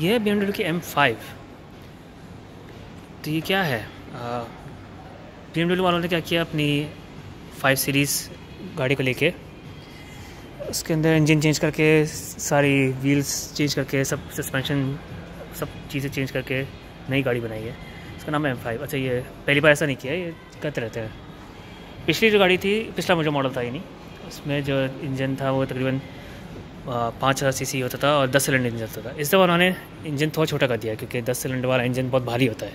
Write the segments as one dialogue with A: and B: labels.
A: ये है बी की एम फाइव तो ये क्या है? बी एम वालों ने क्या किया अपनी फाइव सीरीज़ गाड़ी को लेके? उसके अंदर इंजन चेंज करके, सारी व्हील्स चेंज करके, सब सस्पेंशन सब चीज़ें चेंज करके नई गाड़ी बनाई है। इसका नाम है एम फाइव अच्छा ये पहली बार ऐसा नहीं किया, ये करते रहते हैं। पिछली जो गाड़ी थी, पिछला मुझे मॉडल था, ये नहीं, उसमें जो इंजन था, वो तकरीबन पाँच हज़ार सी होता था और दस सिलेंडर इंजन होता था। इस दफ़ा उन्होंने इंजन थोड़ा छोटा कर दिया क्योंकि दस सिलेंडर वाला इंजन बहुत भारी होता है।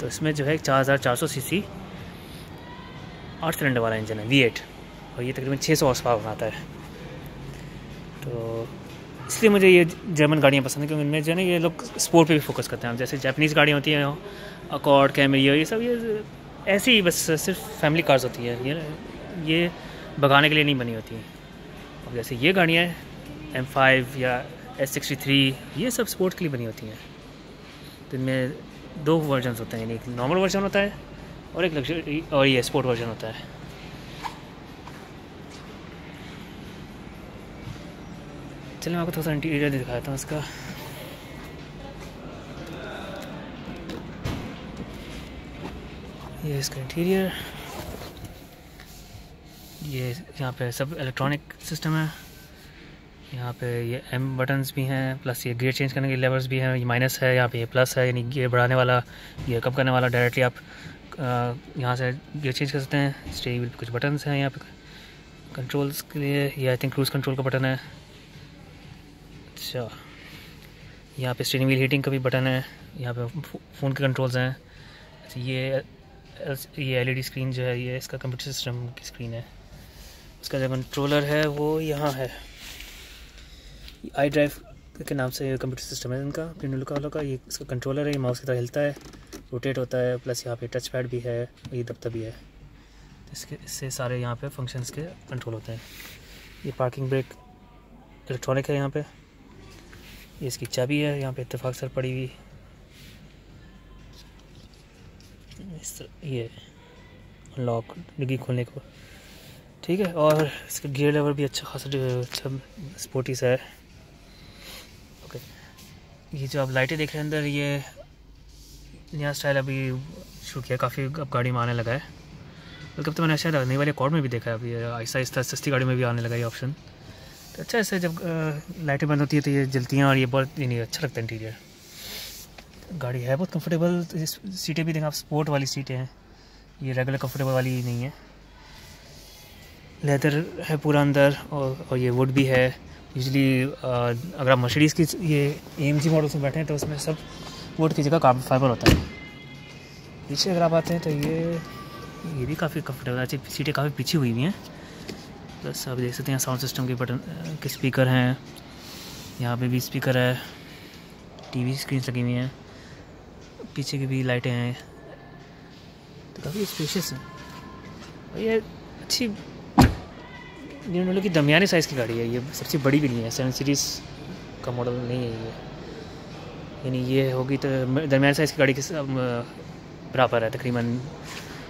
A: तो इसमें जो है चार हज़ार चार सौ सी सी आठ सिलेंडर वाला इंजन है वी एट और ये तकरीबन छः सौ हॉर्स बनाता है। तो इसलिए मुझे ये जर्मन गाड़ियाँ पसंद है क्योंकि उनमें जो है ना ये लोग स्पोर्ट पे भी फोकस करते हैं। जैसे जापानीज़ गाड़ियाँ होती हैं अकॉर्ड कैमरी ये सब, ये ऐसी ही बस सिर्फ़ फैमिली कार्स होती है। ये ये भगाने के लिए नहीं बनी होती अब जैसे ये गाड़ियाँ एम फाइव या एस सिक्सटी थ्री ये सब स्पोर्ट के लिए बनी होती हैं। तो इनमें दो वर्जन होते हैं यानी एक नॉर्मल वर्जन होता है और एक लग्जरी और ये स्पोर्ट वर्जन होता है। चलिए मैं आपको थोड़ा सा इंटीरियर दिखाता हूँ इसका। ये इसका इंटीरियर ये यहाँ पे सब इलेक्ट्रॉनिक सिस्टम है। यहाँ पे ये एम बटन्स भी हैं प्लस ये गियर चेंज करने के लेवर्स भी हैं, ये माइनस है, यहाँ पे ये प्लस है, यानी गियर बढ़ाने वाला गियर कम करने वाला डायरेक्टली आप यहाँ से गियर चेंज कर सकते हैं। स्टेरिंग व्हील कुछ बटन्स हैं यहाँ पे कंट्रोल्स के लिए, ये आई थिंक क्रूज़ कंट्रोल का बटन है। अच्छा यहाँ पे स्टेरिंग व्हील हीटिंग का भी बटन है, यहाँ पे फ़ोन के कंट्रोल्स हैं। अच्छा ये ये एलईडी स्क्रीन जो है, ये इसका कंप्यूटर सिस्टम की स्क्रीन है। उसका जो कंट्रोलर है, वो यहाँ है। आई ड्राइव के नाम से कंप्यूटर सिस्टम है इनका पिनुलका वालों का। ये इसका कंट्रोलर है, ये माउस की तरह हिलता है रोटेट होता है प्लस यहाँ पे टच पैड भी है, ये दफ्तर भी है। तो इसके, इससे सारे यहाँ पे फ़ंक्शंस के कंट्रोल होते हैं। ये पार्किंग ब्रेक इलेक्ट्रॉनिक है यहाँ पे। ये इसकी चाबी है, यहाँ पे इतफाक सर पड़ी हुई। इस ये लॉक डिग्गी खोलने को। ठीक है, और इसका गियर लेवल भी अच्छा खासा अच्छा स्पोर्टी सा है। ये जो आप लाइटें देख रहे हैं अंदर ये नया स्टाइल अभी शुरू किया काफ़ी अब गाड़ी में आने लगा है। बल्कि अब तो मैंने शायद नई वाले कॉर्ड में भी देखा है अभी आहिस्ता आहिस्ता सस्ती गाड़ी में भी आने लगा ये ऑप्शन तो अच्छा ऐसे जब लाइटें बंद होती है तो ये जलती हैं और ये बहुत नहीं अच्छा लगता है इंटीरियर गाड़ी है बहुत कंफर्टेबल सीटें भी देखें आप स्पोर्ट वाली सीटें हैं। ये रेगुलर कंफर्टेबल वाली नहीं है। लेदर है पूरा अंदर और, और ये वुड भी है। यूजली अगर आप मर्सिडीज़ की ये एम जी मॉडल्स में बैठे हैं तो उसमें सब वुड की जगह कार्बन फाइबर होता है। पीछे अगर आप आते हैं तो ये ये भी काफ़ी कम्फर्टेबल अच्छी सीटें काफ़ी पीछे हुई हुई हैं। प्लस आप देख सकते हैं साउंड सिस्टम के बटन के स्पीकर हैं। यहाँ पे भी स्पीकर है। टीवी स्क्रीन लगी हुई हैं। पीछे की भी लाइटें हैं। तो काफ़ी स्पेशियस है। और ये अच्छी न्यू की दरमियानी साइज़ की गाड़ी है, ये सबसे बड़ी भी नहीं है सेवन सीरीज़ का मॉडल नहीं है ये। यानी ये होगी तो दरमियानी साइज़ की गाड़ी के बराबर है, तकरीबन,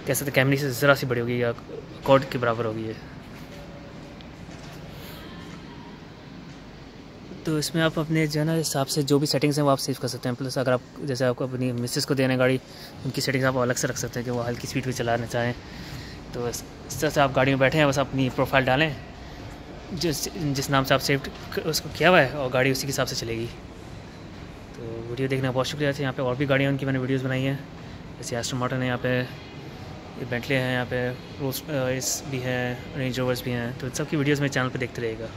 A: कह सकते कैमरी से ज़रा सी बड़ी होगी या कॉड के बराबर होगी ये। तो इसमें आप अपने जो है ना, हिसाब से जो भी सेटिंग्स हैं वो आप सेव कर सकते हैं प्लस अगर आप, जैसे आपको अपनी मिसेस को देना गाड़ी, उनकी सेटिंग्स आप अलग से रख सकते हैं कि वो हल्की स्पीड पर चलाना चाहें। तो इस तरह से आप गाड़ी में बैठे हैं, बस अपनी प्रोफ़ाइल डालें, जिस जिस नाम से आप सेव उसको किया हुआ है, और गाड़ी उसी के हिसाब से चलेगी। तो वीडियो देखने का बहुत शुक्रिया यहाँ पे और भी गाड़ियाँ उनकी मैंने वीडियोज़ बनाई हैं। जैसे एस्ट्रो मॉडल है यहाँ पे बैंटले हैं यहाँ पे रोज इस भी हैं रेंज ओवर्स भी हैं। तो इन सबकी वीडियोज़ मेरे चैनल पर देखते रहेगा